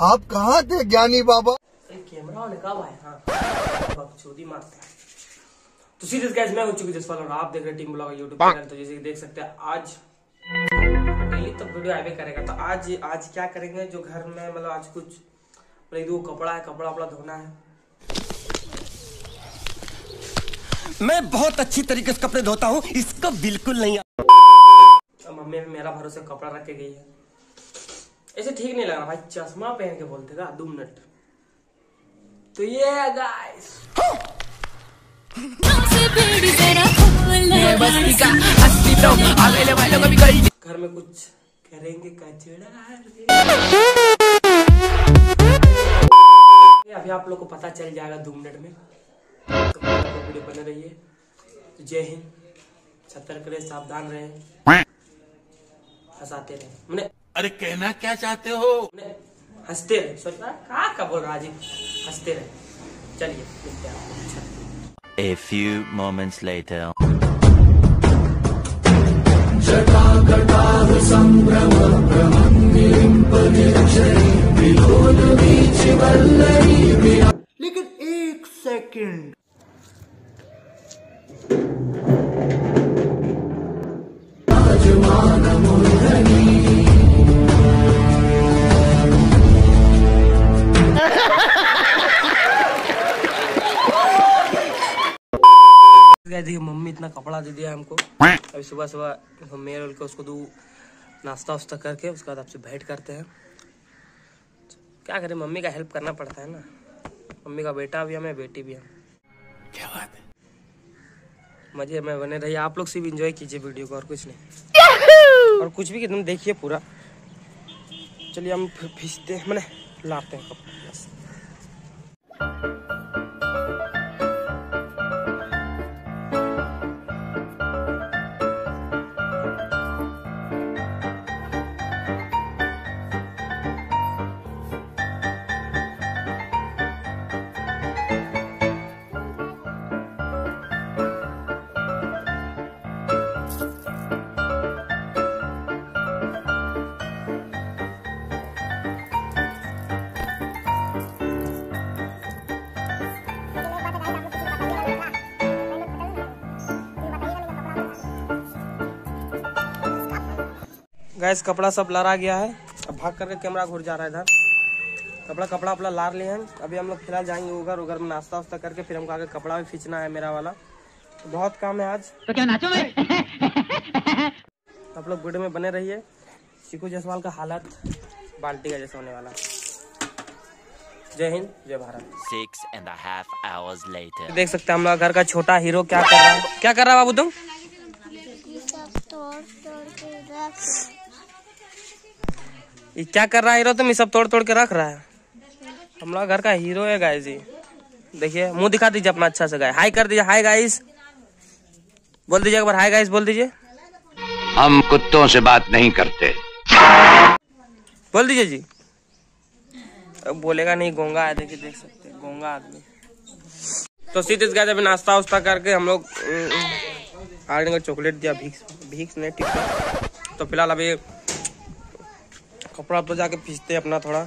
आप कहाँ थे ज्ञानी बाबा? कैमरा वाले कब आए? हाँ। मारते हैं। तो मैं हो चुकी जसपाल और आप देख रहे टीम ब्लॉग यूट्यूब चैनल तो जैसे कि देख सकते हैं आज डेली तो वीडियो आवे करेगा। तो आज आज क्या करेंगे? जो घर में मतलब आज कुछ मतलब दो कपड़ा है कपड़ा वपड़ा धोना है। मैं बहुत अच्छी तरीके से कपड़े धोता हूँ इसका बिल्कुल नहीं मम्मी मेरा भरोसे कपड़ा रखे गई है। ऐसे ठीक नहीं लग रहा भाई चश्मा पहन के बोलते का दो मिनट। तो ये गाइस घर में कुछ करेंगे कचड़ा अभी आप लोग को पता चल जाएगा दो मिनट में। तो वीडियो बने रहिए। तो जय हिंद। सतर्क रहे सावधान रहे। हंसाते रहे। मैंने अरे कहना क्या चाहते हो? हँसते रहे। सोच रहा कहा का बोल रहा जी हँसते रहे। चलिए मिलते हैं अच्छा। A few moments later. लेकिन इतना कपड़ा दे दिया हमको। अभी सुबह सुबह मेरे और के उसको दो नाश्ता वास्ता करके उसके बाद आपसे भेंट करते हैं। क्या करें मम्मी का हेल्प करना पड़ता है ना। मम्मी का बेटा भी है मैं बेटी भी है। क्या बात है? मज़े में बने रहिए। आप लोग सिर्फ़ एंजॉय कीजिए वीडियो को और कुछ नहीं। और कुछ भी एकदम देखिए पूरा। चलिए हम फिर खींचते हैं मैंने लाते हैं कपड़ा गैस कपड़ा सब लड़ा गया है। अब भाग करके कैमरा घुर जा रहा है इधर। कपड़ा कपड़ा अपना लार लिए हैं। अभी हम लोग फ़िलहाल जाएँगे उधर उधर में नाश्ता वास्ता करके फिर हमको आगे कपड़ा भी खींचना है मेरा वाला। तो बहुत काम है आज। तो क्या नाचो मैं आप लोग वीडियो में बने रहिए। शिकू जायसवाल का हालत बाल्टी का जैसा होने वाला। जय हिंद जय Bharat. And a half hours later. देख सकते हैं हम लोग घर का छोटा हीरो क्या कर रहा है। क्या कर रहा है बाबू तुम? ये क्या कर रहा है हीरो? तुम ये सब तोड़ तोड़ के रख रहा है। हम लोग घर का हीरो है गाइस जी देखिए मुँह दिखा दीजिए अपना अच्छा से गाय हाई कर दीजिए हाय गाइस बोल दीजिए एक बार हाय गाइस बोल दीजिए। हम कुत्तों से बात नहीं करते। बोल दीजिए जी। बोलेगा नहीं गोंगा है देखिए देख सकते हैं गोंगा आदमी। तो सीधे गए अभी नाश्ता वास्ता करके हम लोग आगे चॉकलेट दिया भीख भीख नहीं टिक तो फ़िलहाल अभी कपड़ा तो जाके खींचते हैं अपना थोड़ा।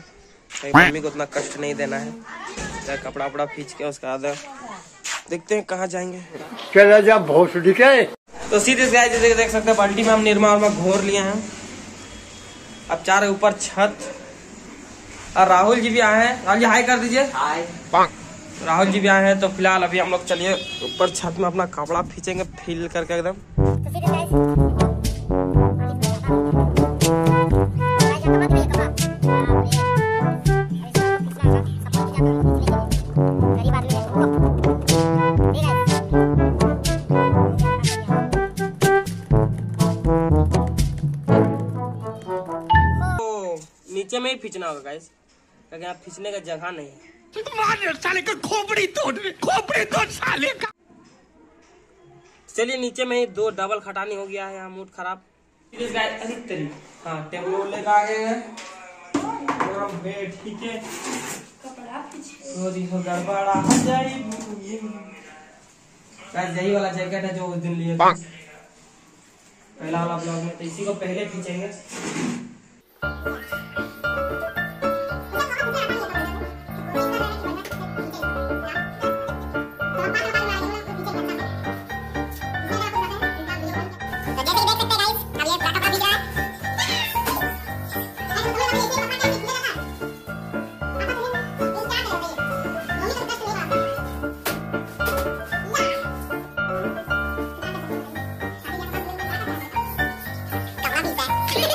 कहीं मम्मी को उतना कष्ट नहीं देना है। तो कपड़ा वपड़ा खींच के उसके बाद देखते हैं कहाँ जाएँगे। चला जा भोसडी के तो सीधे से जैसे देख सकते हैं बाल्टी में हम निर्मा उर्मा घोर लिए हैं। अब चार ऊपर छत। और राहुल जी भी आए हैं। राहुल जी हाई कर दीजिए। राहुल जी भी आए हैं। तो फ़िलहाल अभी हम लोग चलिए ऊपर छत में अपना कपड़ा खींचेंगे फील करके एकदम। नीचे में ही खींचना होगा गाइस क्योंकि यहाँ खींचने का जगह नहीं है। साले का खोपड़ी तोड़ खोपड़ी तोड़ साले का। चलिए नीचे में ही दो डबल खटानी हो गया है यहाँ मूड खराब। हाँ टेबल लेकर आ गए हैं। और हम बैठ ठीक है। तो देखो गड़बड़ा जाई गाइस यही वाला जैकेट है जो उस दिन लिए पहला वाला ब्लॉग में तो इसी को पहले खींचेंगे।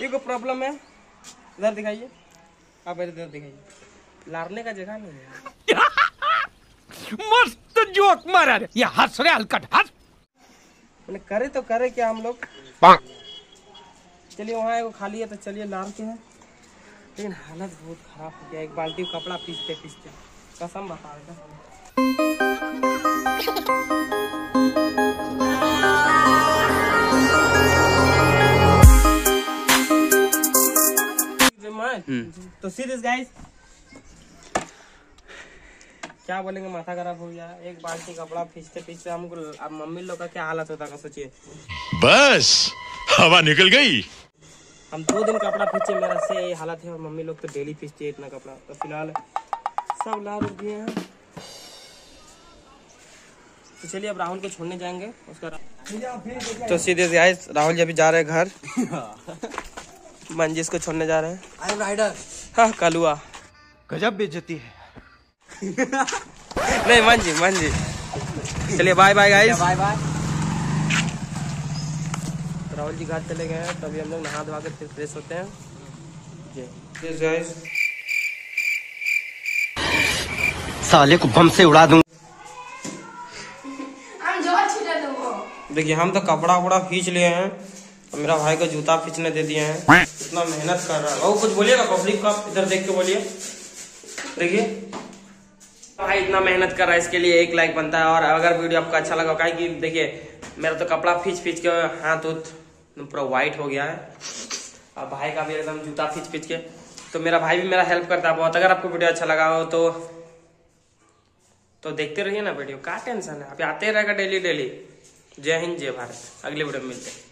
एक प्रॉब्लम है। इधर दिखाइए। आप इधर दिखाइए। लारने का जगह नहीं है। मस्त जोक मारा रे। ये हंस रे हलकट हंस। मैंने करे तो करे क्या हम लोग? चलिए वहाँ एगो खाली है तो चलिए लारते हैं। लेकिन हालत बहुत खराब हो गया। एक बाल्टी कपड़ा पीसते पीसते। कसम बता रहा तो सी दिस गाइस क्या बोलेंगे? माथा खराब हो गया। एक बाल्टी कपड़ा पीसते पीसते हमको अब मम्मी लोग का क्या हालत होता है सोचिए। बस हवा निकल गई। हम दो दिन कपड़ा पीछे मेरा से ये हालत है और मम्मी लोग तो डेली पीसती है इतना कपड़ा। तो फ़िलहाल सब ला रुक दिए हैं तो चलिए अब राहुल को छोड़ने जाएँगे। उसका तो सीधे से आए राहुल जी अभी जा रहे हैं घर। मंजिस को छोड़ने जा रहे हैं। आई एम राइडर हाँ कलुआ। गजब बेइज्जती है। नहीं मंजी मंजी। चलिए bye bye guys bye bye Rahul ji घर चले गए हैं तभी हम लोग नहा धोवा कर फिर फ्रेश होते हैं। जी। Yes, साले को बम से उड़ा दूँ। हम ज़ोर छिटा दो देखिए हम तो कपड़ा वपड़ा खींच लिए हैं। और मेरा भाई को जूता खींचने दे दिए हैं। इतना मेहनत कर रहा है। वो कुछ बोलिएगा पब्लिक का इधर देख के बोलिए। देखिए। भाई इतना मेहनत कर रहा है इसके लिए एक लाइक बनता है। और अगर वीडियो आपको अच्छा लगा काहे कि देखिए मेरा तो कपड़ा खींच खींच के हाथ उत पूरा व्हाइट हो गया है। और भाई का भी एकदम जूता खींच खींच के। तो मेरा भाई भी मेरा हेल्प करता है बहुत। अगर आपको वीडियो अच्छा लगा हो तो तो देखते रहिए ना वीडियो का टेंशन है? आप आते रहेगा डेली डेली जय हिंद जय भारत। अगले वीडियो में मिलते हैं।